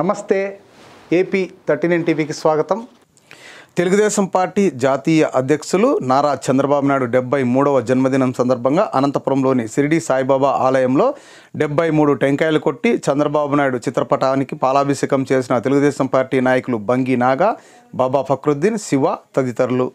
నమస్తే AP thirty nine టీవీకి స్వాగతం. తెలుగుదేశం పార్టీ జాతీయ అధ్యక్షులు నారా చంద్రబాబు నాయుడు డెబ్బై మూడవ జన్మదినం సందర్భంగా అనంతపురంలోని సిరిడి సాయిబాబా ఆలయంలో డెబ్బై మూడు టెంకాయలు కొట్టి చంద్రబాబు నాయుడు చిత్రపటానికి పాలాభిషేకం చేసిన తెలుగుదేశం పార్టీ నాయకులు బంగి నాగా బాబా ఫక్రుద్దీన్ శివ తదితరులు.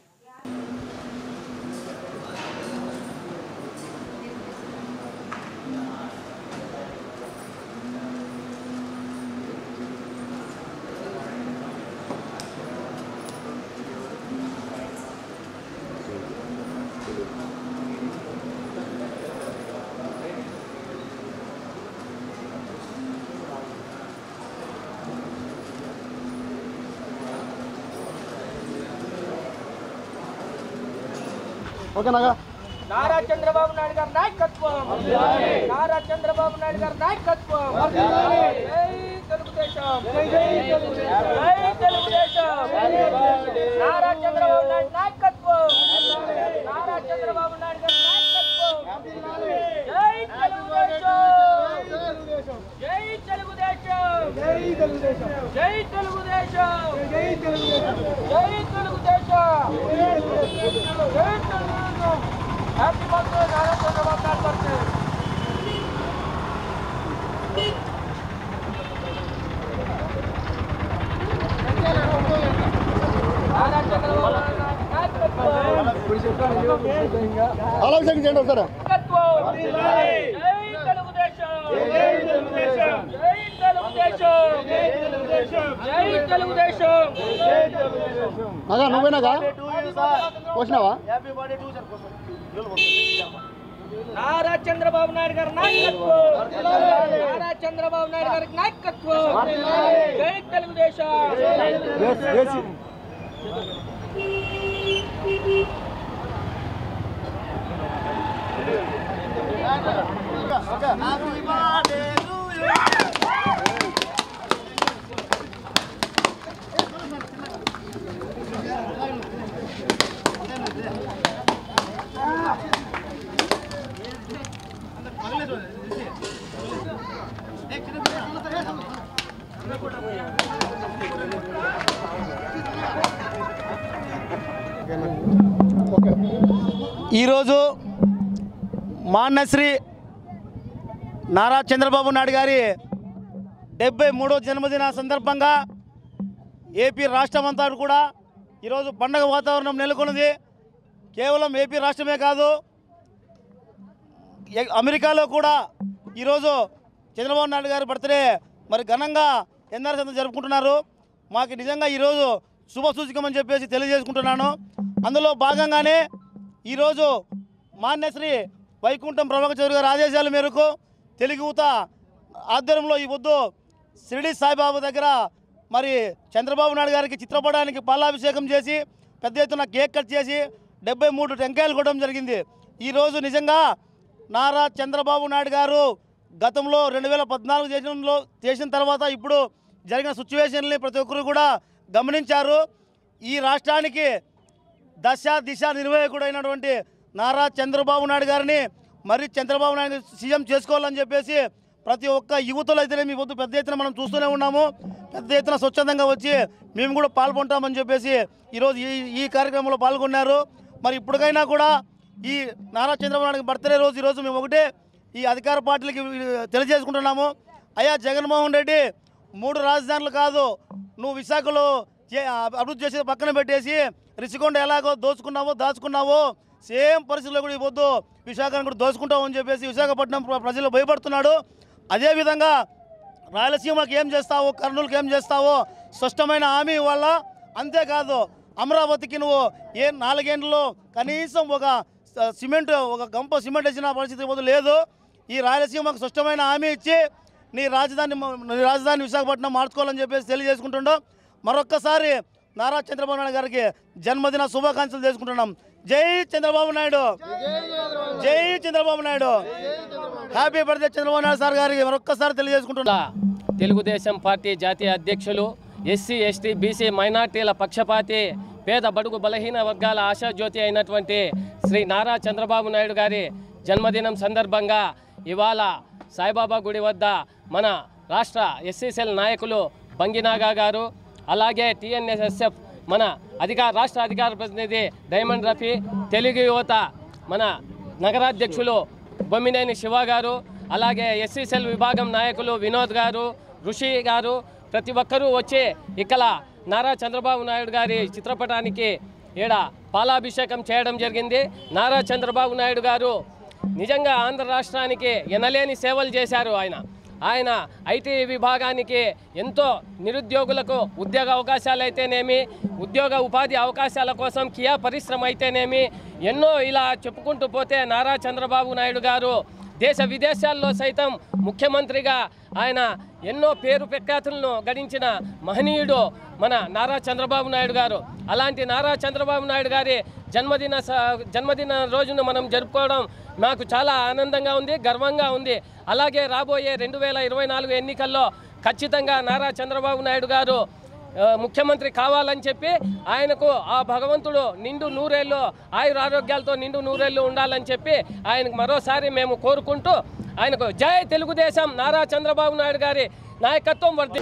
నారా చంద్రబాబు నాయుడు గారి నాయకత్వం. నారా చంద్రబాబు నాయుడు గారి నాయకత్వం. జై తెలుగుదేశం. జై తెలుగుదేశం. నారా చంద్రబాబు నాయుడు నాయకత్వం. నారా చంద్రబాబు నాయుడు గారి నాయకత్వం. జై తెలుగుదేశం. జై తెలుగుదేశం. జై తెలుగుదేశం. జై తెలుగుదేశం. జై తెలుగుదేశం. జై తెలుగుదేశం. జై Telugu Desam. Happy birthday Nara Chandrababu Naidu birthday Nara Chandrababu Naidu నాయకత్వం ఆలోచన చేయండి ఒకసారి నాయకత్వం జై తెలుగుదేశం జై తెలుగుదేశం జై తెలుగుదేశం జై తెలుగుదేశం నగా నువ్వేనాగా వచ్చినావా నారా చంద్రబాబు నాయుడు గారి నాయకత్వం నారా చంద్రబాబు నాయుడు గారికి నాయకత్వం జై తెలుగుదేశం ఈరోజు మాన్నశ్రీ నారా చంద్రబాబు నాయుడు గారి డెబ్బై మూడో జన్మదిన సందర్భంగా ఏపీ రాష్ట్రం అంతా కూడా ఈరోజు పండగ వాతావరణం నెలకొన్నది. కేవలం ఏపీ రాష్ట్రమే కాదు అమెరికాలో కూడా ఈరోజు చంద్రబాబు నాయుడు గారి బర్త్డే. మరి ఘనంగా ఎన్ఆర్ సంత జరుపుకుంటున్నారు. మాకు నిజంగా ఈరోజు శుభ సూచకం అని చెప్పేసి తెలియజేసుకుంటున్నాను. అందులో భాగంగానే ఈరోజు మాన్యశ్రీ వైకుంఠం ప్రభాకర్ చౌదరి గారి ఆదేశాల మేరకు తెలుగు ఆధ్వర్యంలో ఈ పొద్దు షిరిడి సాయిబాబా దగ్గర మరి చంద్రబాబు నాయుడు గారికి చిత్రపటానికి పాలాభిషేకం చేసి పెద్ద ఎత్తున కేక్ కట్ చేసి డెబ్బై మూడు టెంకాయలు కొట్టడం జరిగింది. ఈరోజు నిజంగా నారా చంద్రబాబు నాయుడు గారు గతంలో రెండు వేల పద్నాలుగు చేసినలో చేసిన తర్వాత ఇప్పుడు జరిగిన సిచ్యువేషన్ని ప్రతి ఒక్కరు కూడా గమనించారు. ఈ రాష్ట్రానికి దశ దిశ నిర్వాహకుడైనటువంటి నారా చంద్రబాబు నాయుడు గారిని మరి చంద్రబాబు నాయుడు సీఎం చేసుకోవాలని చెప్పేసి ప్రతి ఒక్క యువతలు అయితేనే మీ పొద్దు పెద్ద ఎత్తున మనం చూస్తూనే ఉన్నాము. పెద్ద ఎత్తున స్వచ్ఛందంగా వచ్చి మేము కూడా పాల్గొంటామని చెప్పేసి ఈరోజు ఈ ఈ కార్యక్రమంలో పాల్గొన్నారు. మరి ఇప్పటికైనా కూడా ఈ నారా చంద్రబాబు నాయుడు బర్త్డే రోజు ఈరోజు మేము ఒకటే ఈ అధికార పార్టీలకి తెలియజేసుకుంటున్నాము. అయ్యా జగన్మోహన్ రెడ్డి మూడు రాజధానులు కాదు నువ్వు విశాఖలో చే- అభివృద్ధి చేసి పక్కన పెట్టేసి రిషికొండ ఎలాగో దోచుకున్నావో దాచుకున్నావో సేమ్ పరిస్థితుల్లో కూడా ఇవ్వద్దు విశాఖను కూడా దోచుకుంటావు అని చెప్పేసి విశాఖపట్నం ప్రజలు భయపడుతున్నాడు. అదేవిధంగా రాయలసీమకి ఏం చేస్తావో కర్నూలుకి ఏం చేస్తావో స్పష్టమైన హామీ వల్ల అంతేకాదు అమరావతికి నువ్వు ఏ నాలుగేండ్లలో కనీసం ఒక సిమెంట్ ఒక గంప సిమెంట్ వేసిన పరిస్థితి లేదు. ఈ రాయలసీమకు స్పష్టమైన హామీ ఇచ్చి నీ రాజధాని నీ రాజధాని విశాఖపట్నం మార్చుకోవాలని చెప్పేసి తెలియజేసుకుంటుండో మరొక్కసారి నారా చంద్రబాబు నాయుడు గారికి జన్మదిన శుభాకాంక్షలు చేసుకుంటున్నాం జై చంద్రబాబు నాయుడు! జై Chandrababu Naidu! Happy birthday Chandrababu Naidu sir గారికి మరొక్కసారి తెలియజేసుకుంటున్నా. తెలుగుదేశం పార్టీ జాతీయ అధ్యక్షులు ఎస్సీ ఎస్టీ బీసీ మైనార్టీల పక్షపాతి పేద బడుగు బలహీన వర్గాల ఆశాజ్యోతి అయినటువంటి శ్రీ నారా చంద్రబాబు నాయుడు గారి జన్మదినం సందర్భంగా ఇవాళ సాయిబాబా గుడి వద్ద మన రాష్ట్ర ఎస్సీసీఎల్ నాయకులు బంగినాగా గారు అలాగే టీఎన్ఎస్ఎస్ఎఫ్ మన అధికార రాష్ట్ర అధికార ప్రతినిధి డైమండ్ రఫీ తెలుగు యువత మన నగరాధ్యక్షులు బొమ్మినేని శివ గారు అలాగే ఎస్సీసెల్ విభాగం నాయకులు వినోద్ గారు ఋషి గారు ప్రతి ఒక్కరూ వచ్చి ఇక్కడ నారా చంద్రబాబు నాయుడు గారి చిత్రపటానికి ఈడ పాలాభిషేకం చేయడం జరిగింది. నారా చంద్రబాబు నాయుడు గారు నిజంగా ఆంధ్ర రాష్ట్రానికి ఎనలేని సేవలు చేశారు ఆయన. ఆయన ఐటీ విభాగానికి ఎంతో నిరుద్యోగులకు ఉద్యోగ అవకాశాలు అయితేనేమి ఉద్యోగ ఉపాధి అవకాశాల కోసం కియా పరిశ్రమ అయితేనేమి ఎన్నో ఇలా చెప్పుకుంటూ పోతే నారా చంద్రబాబు నాయుడు గారు దేశ విదేశాల్లో సైతం ముఖ్యమంత్రిగా ఆయన ఎన్నో పేరు ప్రఖ్యాతులను గడించిన మహనీయుడు మన నారా చంద్రబాబు నాయుడు గారు. అలాంటి నారా చంద్రబాబు నాయుడు గారి జన్మదిన జన్మదిన రోజును మనం జరుపుకోవడం నాకు చాలా ఆనందంగా ఉంది గర్వంగా ఉంది. అలాగే రాబోయే రెండు వేల ఇరవై నాలుగు ఎన్నికల్లో ఖచ్చితంగా నారా చంద్రబాబు నాయుడు గారు ముఖ్యమంత్రి కావాలని చెప్పి ఆయనకు ఆ భగవంతుడు నిండు నూరేళ్ళు ఆయుర ఆరోగ్యాలతో నిండు నూరేళ్ళు ఉండాలని చెప్పి ఆయనకు మరోసారి మేము కోరుకుంటూ ఆయనకు జై తెలుగుదేశం నారా చంద్రబాబు నాయుడు గారి నాయకత్వం వర్ధి